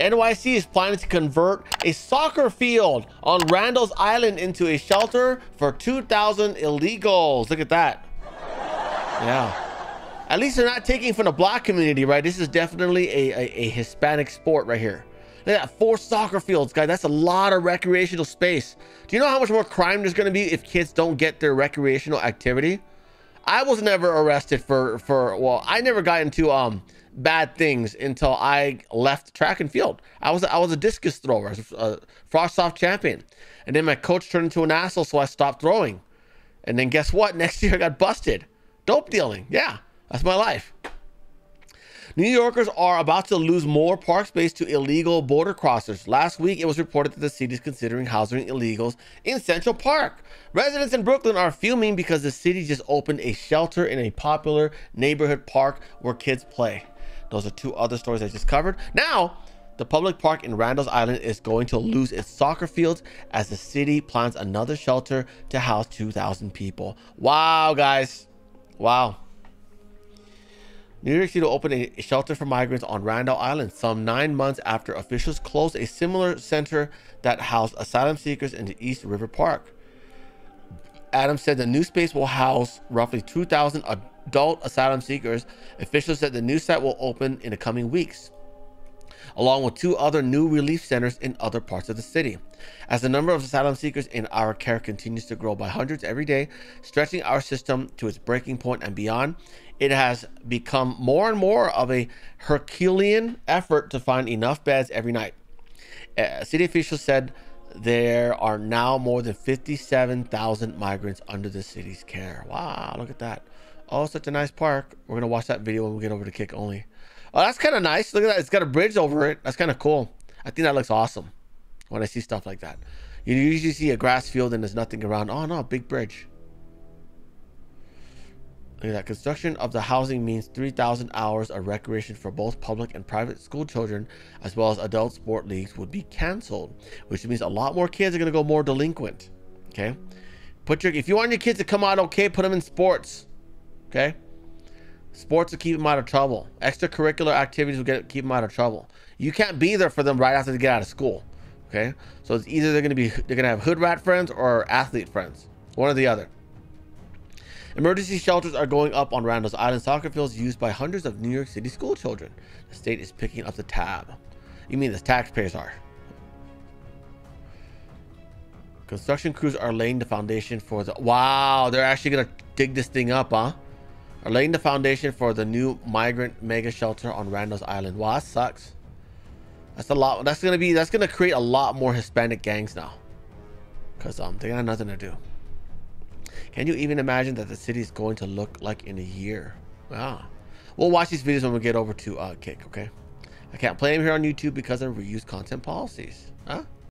NYC is planning to convert a soccer field on Randall's Island into a shelter for 2,000 illegals. Look at that. Yeah. At least they're not taking from the black community, right? This is definitely a, a, a Hispanic sport right here. Look at that, four soccer fields, guys. That's a lot of recreational space. Do you know how much more crime there's going to be if kids don't get their recreational activity? I was never arrested for, for well, I never got into um bad things until I left track and field. I was I was a discus thrower, a frost soft champion, and then my coach turned into an asshole, so I stopped throwing. And then guess what? Next year I got busted, dope dealing. Yeah, that's my life. New Yorkers are about to lose more park space to illegal border crossers. Last week, it was reported that the city is considering housing illegals in Central Park. Residents in Brooklyn are fuming because the city just opened a shelter in a popular neighborhood park where kids play. Those are two other stories I just covered. Now, the public park in Randall's Island is going to lose its soccer fields as the city plans another shelter to house 2,000 people. Wow, guys. Wow. New York City opened a shelter for migrants on Randall Island some nine months after officials closed a similar center that housed asylum seekers in the East River Park. Adams said the new space will house roughly 2,000 adult asylum seekers. Officials said the new site will open in the coming weeks, along with two other new relief centers in other parts of the city. As the number of asylum seekers in our care continues to grow by hundreds every day, stretching our system to its breaking point and beyond, it has become more and more of a Herculean effort to find enough beds every night. Uh, city officials said there are now more than 57,000 migrants under the city's care. Wow, look at that. Oh, such a nice park. We're going to watch that video when we get over to Kick Only. Oh, that's kind of nice. Look at that. It's got a bridge over it. That's kind of cool. I think that looks awesome when I see stuff like that. You usually see a grass field and there's nothing around. Oh, no, big bridge. Look at that. Construction of the housing means 3,000 hours of recreation for both public and private school children, as well as adult sport leagues, would be canceled, which means a lot more kids are going to go more delinquent. Okay. Put your, if you want your kids to come out okay, put them in sports. Okay. Sports will keep them out of trouble. Extracurricular activities will get keep them out of trouble. You can't be there for them right after they get out of school. Okay. So it's either they're going to be, they're going to have hood rat friends or athlete friends. One or the other. Emergency shelters are going up on Randall's Island soccer fields used by hundreds of New York City school children. The state is picking up the tab. You mean the taxpayers are. Construction crews are laying the foundation for the... Wow, they're actually going to dig this thing up, huh? Are laying the foundation for the new migrant mega shelter on Randall's Island. Wow, that sucks. That's a lot. That's to be... That's to create a lot more Hispanic gangs now. Because um, they got nothing to do. Can you even imagine that the city is going to look like in a year? Wow. We'll watch these videos when we get over to uh, Kick, okay? I can't play them here on YouTube because of reuse content policies. Huh?